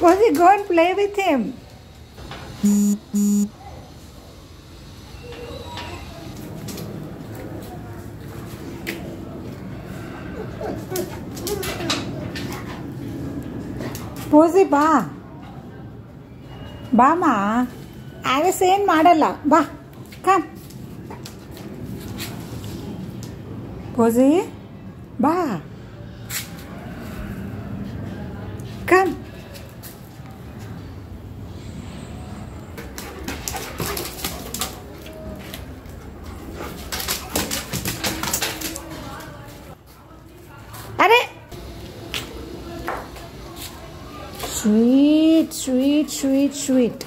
Posey, go and play with him. ಪೂಸಿ ಬಾ ಬಾಮ ಆವೆಸ್ ಏನು ಮಾಡಲ್ಲ ಬಾ ಕಮ್ ಪೂಸಿ ಬಾ ಕಮ್ अरे स्वीट स्वीट स्वीट स्वीट